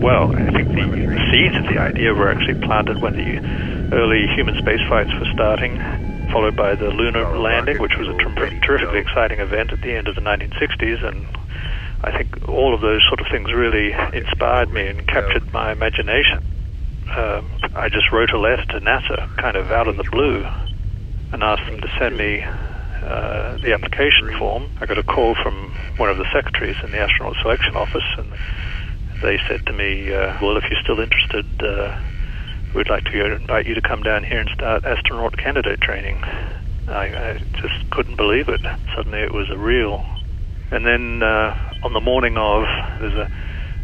Well, I think the seeds of the idea were actually planted when the early human space flights were starting, followed by the lunar landing, which was a ter- terrifically exciting event at the end of the 1960s. And I think all of those sort of things really inspired me and captured my imagination. Um, I just wrote a letter to NASA, kind of out of the blue, and asked them to send me uh, the application form. I got a call from one of the secretaries in the astronaut selection office, and they said to me, uh, "Well, if you're still interested, uh, we'd like to invite you to come down here and start astronaut candidate training." I, I just couldn't believe it. Suddenly, it was a real. And then uh, on the morning of, there's a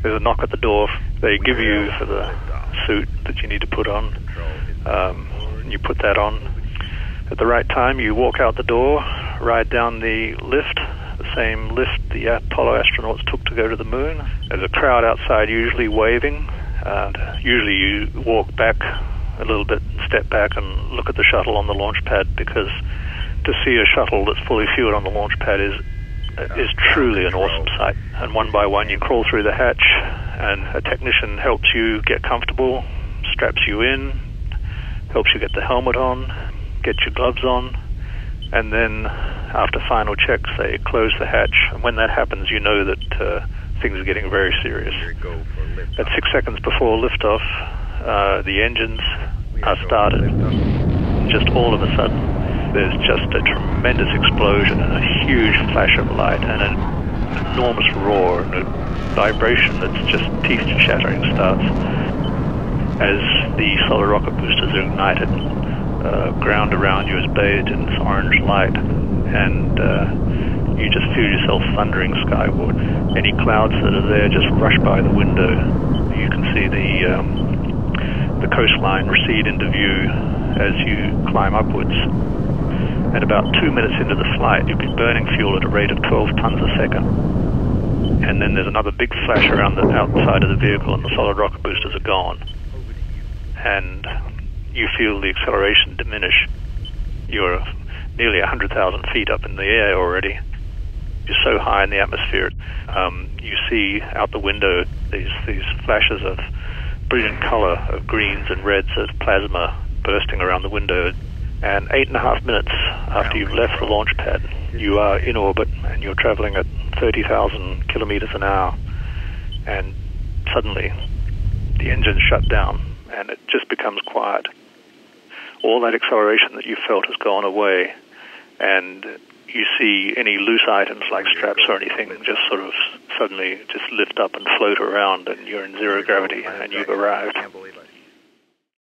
there's a knock at the door. They give you for the suit that you need to put on. Um, you put that on at the right time. You walk out the door, ride down the lift, same lift the Apollo astronauts took to go to the moon. There's a crowd outside, usually waving. And usually you walk back a little bit, step back, and look at the shuttle on the launch pad because to see a shuttle that's fully fueled on the launch pad is is truly an awesome sight. And one by one, you crawl through the hatch, and a technician helps you get comfortable, straps you in, helps you get the helmet on, get your gloves on, and then after final checks, they close the hatch. And when that happens, you know that uh, things are getting very serious. At six seconds before liftoff, uh, the engines are started. Just all of a sudden, there's just a tremendous explosion and a huge flash of light and an enormous roar and a vibration that's just teeth shattering starts as the solid rocket boosters are ignited. Uh, ground around you is bathed in this orange light, and uh, you just feel yourself thundering skyward. Any clouds that are there just rush by the window. You can see the um, the coastline recede into view as you climb upwards. At about two minutes into the flight, you'll be burning fuel at a rate of 12 tons a second. And then there's another big flash around the outside of the vehicle, and the solid rocket boosters are gone. And you feel the acceleration diminish. You're nearly 100,000 feet up in the air already. You're so high in the atmosphere. Um, you see out the window these these flashes of brilliant color of greens and reds of plasma bursting around the window. And eight and a half minutes after you've left the launch pad, you are in orbit and you're traveling at 30,000 kilometers an hour. And suddenly, the engines shut down and it just becomes quiet. All that acceleration that you felt has gone away, and you see any loose items like straps or anything just sort of suddenly just lift up and float around, and you're in zero gravity and you've arrived.